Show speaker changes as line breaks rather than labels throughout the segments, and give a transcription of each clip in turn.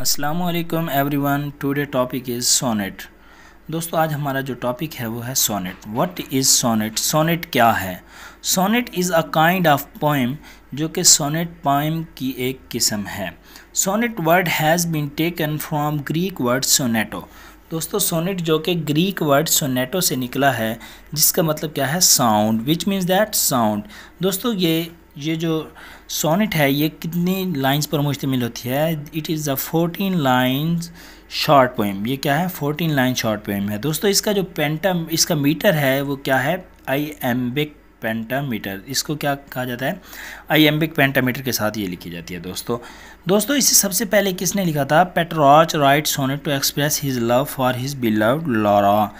असलकम every one today topic is sonnet दोस्तों, आज हमारा जो टॉपिक है वो है sonnet what is sonnet sonnet क्या है? Sonnet is a kind of poem जो कि सोनेट पोएम की एक किस्म है. Sonnet word has been taken from Greek word sonetto दोस्तों सोनेट जो कि ग्रीक वर्ड सोनेटो से निकला है, जिसका मतलब क्या है? Sound which means that sound दोस्तों, ये ये जो सोनेट है, ये कितनी लाइंस पर मुश्तमिल होती है? It is a fourteen lines short poem ये क्या है? फोर्टीन लाइन शॉर्ट पोएम है। दोस्तों, इसका जो पेंटा इसका मीटर है, वो क्या है? आई एम्बिक पेंटामीटर इसको क्या कहा जाता है? आई एम्बिक पेंटामीटर के साथ ये लिखी जाती है, दोस्तों। दोस्तों, इसे सबसे पहले किसने लिखा था? Petrarch write sonnet to express his love for his beloved Laura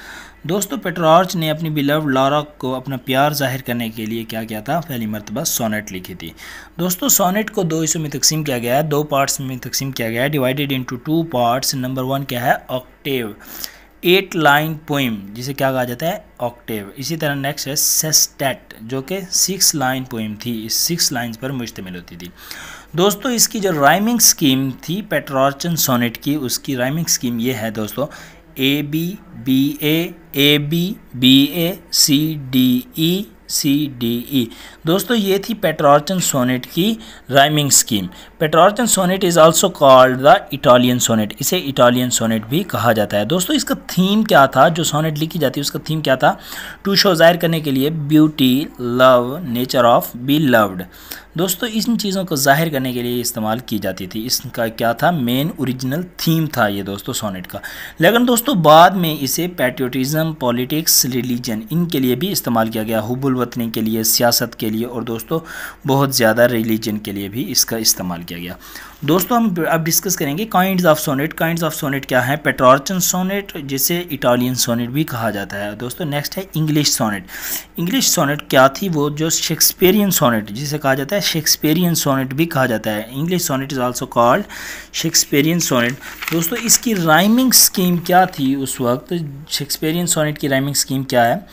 दोस्तों पेट्रॉर्च ने अपनी बिलव लारा को अपना प्यार ज़ाहिर करने के लिए क्या किया था? पहली मरतबा सोनेट लिखी थी। दोस्तों, सोनेट को दो हिस्सों में तकसीम किया गया है। दो पार्ट्स में तकसीम किया गया है। Divided into two parts number one क्या है? ऑक्टेव एट लाइन पोइम जिसे क्या कहा जाता है? ऑक्टेव इसी तरह नेक्स्ट है सेस्टेट जो कि सिक्स लाइन पोइम थी। इस सिक्स लाइन्स पर मुश्तमिल होती थी। दोस्तों, इसकी जो राइमिंग स्कीम थी पेट्रॉर्चन सोनेट की, उसकी राइमिंग स्कीम ये है दोस्तों A B B A A B B A C D E C D E दोस्तों, ये थी पेट्रॉर्चन सोनेट की rhyming scheme Petrarchan sonnet is also called the Italian sonnet इसे इटालियन सोनेट भी कहा जाता है। दोस्तों, इसका थीम क्या था? जो सोनेट लिखी जाती है, उसका थीम क्या था? टू शो ज़ाहिर करने के लिए beauty love nature of be loved दोस्तों, इन चीज़ों को ज़ाहिर करने के लिए इस्तेमाल की जाती थी। इसका क्या था? मेन ओरिजिनल थीम था ये दोस्तों सोनेट का। लेकिन दोस्तों, बाद में इसे पैट्रियोटिज़म पॉलिटिक्स रिलीजन इनके लिए भी इस्तेमाल किया गया। हुबुल वतनी के लिए, सियासत के लिए और दोस्तों, बहुत ज़्यादा रिलीजन के लिए भी इसका इस्तेमाल किया गया। दोस्तों, हम अब डिस्कस करेंगे kinds of sonnet kinds of sonnet क्या है? पेट्रॉर्चन सोनेट जिसे इटालियन सोनेट भी कहा जाता है। दोस्तों नेक्स्ट है इंग्लिश सोनेट इंग्लिश सोनेट क्या थी? वो जो शेक्सपेरियन सोनेट जिसे कहा जाता है शेक्सपेरियन सोनेट भी कहा जाता है। English sonnet is also called Shakespearean sonnet दोस्तों, इसकी राइमिंग स्कीम क्या थी उस वक्त? शेक्सपेरियन सोनेट की राइमिंग स्कीम क्या है?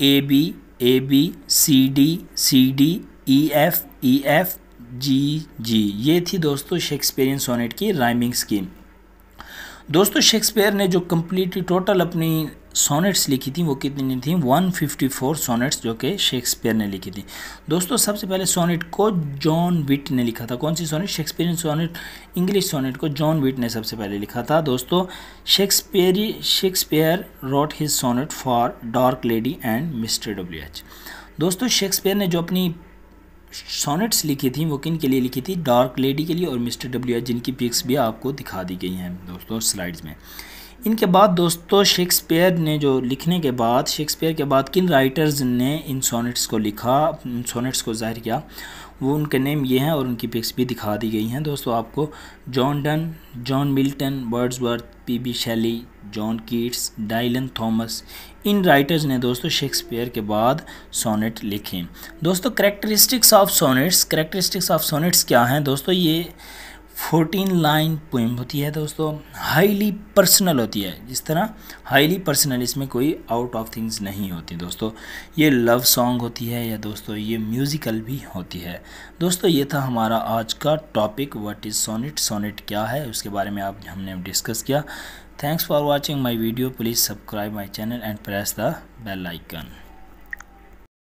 A B A B C D C D E F E F G G ये थी दोस्तों शेक्सपियरियन सोनेट की राइमिंग स्कीम दोस्तों शेक्सपियर ने जो कम्प्लीटली टोटल अपनी सोनेट्स लिखी थी, वो कितनी थी? 154 सोनेट्स जो कि शेक्सपियर ने लिखी थी। दोस्तों, सबसे पहले सोनेट को जॉन विट ने लिखा था। कौन सी sonnet Shakespearean sonnet English sonnet को जॉन विट ने सबसे पहले लिखा था। दोस्तों Shakespeare Shakespeare wrote his sonnet for dark lady and mister W H दोस्तों शेक्सपियर ने जो अपनी सोनेट्स लिखी थी, वो किन के लिए लिखी थी? डार्क लेडी के लिए और मिस्टर डब्ल्यू एच जिनकी पिक्स भी आपको दिखा दी गई हैं, दोस्तों स्लाइड्स में। इनके बाद दोस्तों, शेक्सपियर ने जो लिखने के बाद, शेक्सपियर के बाद किन राइटर्स ने इन सोनेट्स को लिखा इन सोनेट्स को ज़ाहिर किया, वो उनके नेम ये हैं और उनकी पिक्स भी दिखा दी गई हैं। दोस्तों, आपको John Donne, John Milton Wordsworth P B Shelley, John Keats Dylan Thomas, इन राइटर्स ने दोस्तों, शेक्सपियर के बाद सोनेट लिखे। दोस्तों characteristics of sonnets characteristics of sonnets क्या हैं? दोस्तों, ये फोर्टीन लाइन पोइम होती है दोस्तों हाईली पर्सनल होती है। जिस तरह हाईली पर्सनल इसमें कोई आउट ऑफ़ थिंग्स नहीं होती दोस्तों। ये लव सॉन्ग होती है या दोस्तों ये म्यूज़िकल भी होती है। दोस्तों, ये था हमारा आज का topic what is sonnet sonnet क्या है, उसके बारे में आप, हमने डिस्कस किया। Thanks for watching my video please subscribe my channel and press the bell icon